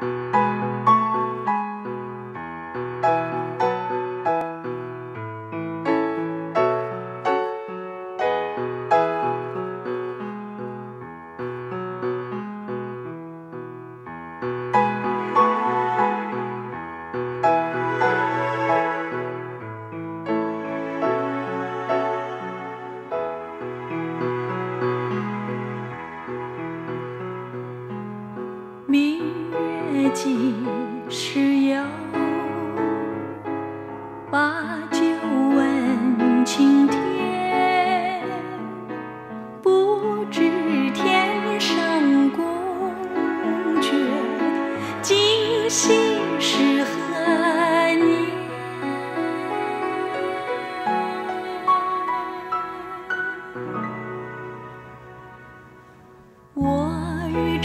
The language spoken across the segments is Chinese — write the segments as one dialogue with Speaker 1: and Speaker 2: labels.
Speaker 1: Música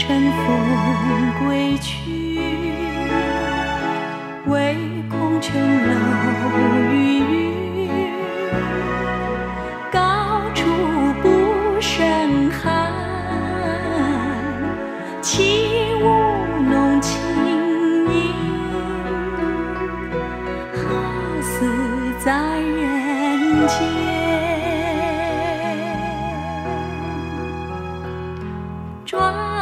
Speaker 1: 乘风归去，唯恐琼楼玉宇，高处不胜寒。起舞弄清影，何似在人间？转。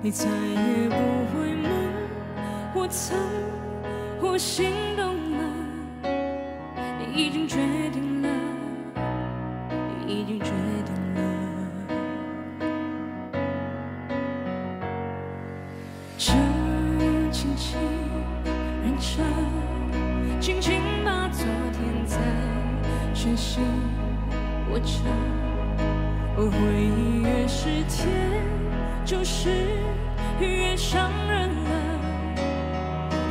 Speaker 2: 你再也不会梦。我曾，我心动了，你已经决定了，你已经决定了。这轻轻燃着，轻轻把昨天在手心握着。我回忆越是甜，就是越伤人了。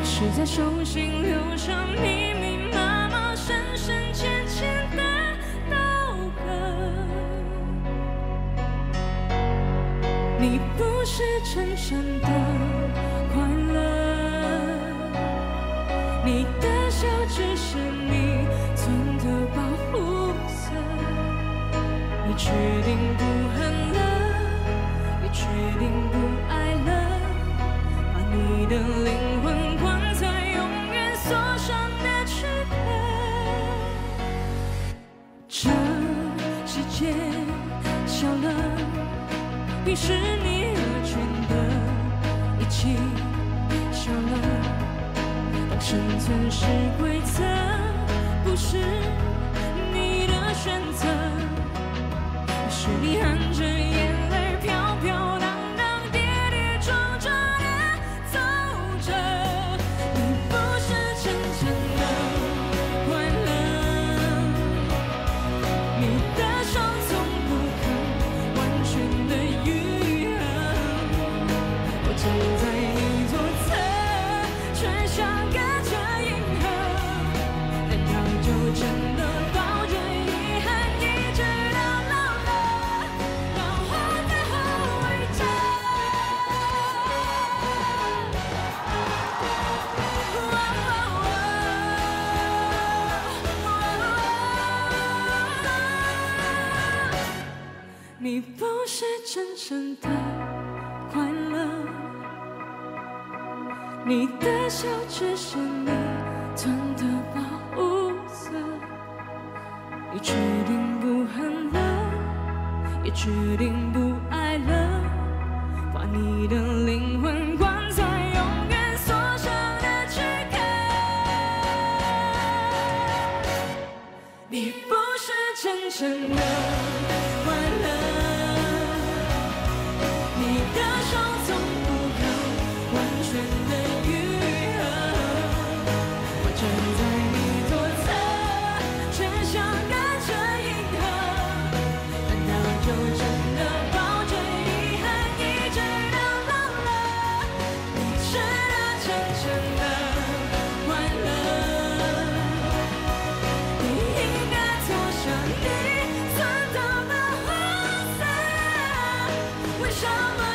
Speaker 2: 是在手心留下密密麻麻、深深浅浅的刀割。你不是真正的快乐，你的笑只是你存的保护色。你决定不，决定不爱了，把你的灵魂关在永远锁上的躯壳。这世界小了，比是你而全的一起小了。当生存是规则，不是你的选择。是你含着站在你左侧，却像隔着银河。难道就真的抱着遗憾一直到老吗？让我在后悔中……你不是真正的。你的笑只是你存的保护色。你决定不恨了，也决定不爱了，把你的灵魂关在永远锁上的躯壳。你不是真正的 chama.